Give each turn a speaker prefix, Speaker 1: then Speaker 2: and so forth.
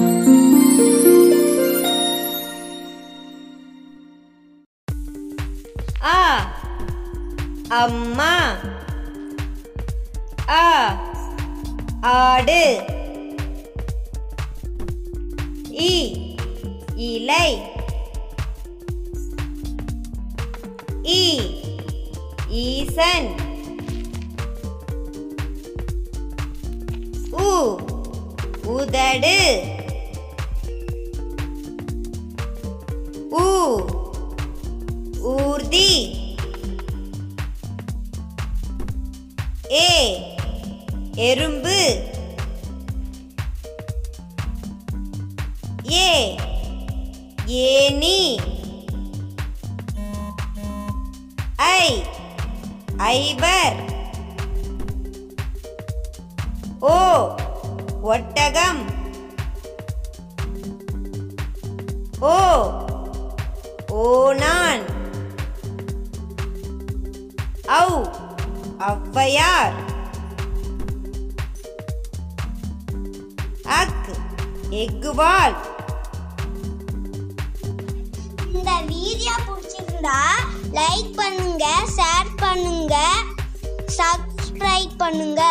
Speaker 1: ஆ அம்மா. அ ஆடு. இ இலை. இ ஈசன். உ உதடு. தி. ஏ. எறும்பு. ஏ. ஏனி ஐ. ஐவர் ஓ. ஒட்டகம். ஓ. ஓனான் அவ் ஔவையார். அக் எக்குவால்
Speaker 2: இந்த வீடியோ பிடிச்சிருந்தா லைக் பண்ணுங்க ஷேர் பண்ணுங்க சப்ஸ்கிரைப் பண்ணுங்க.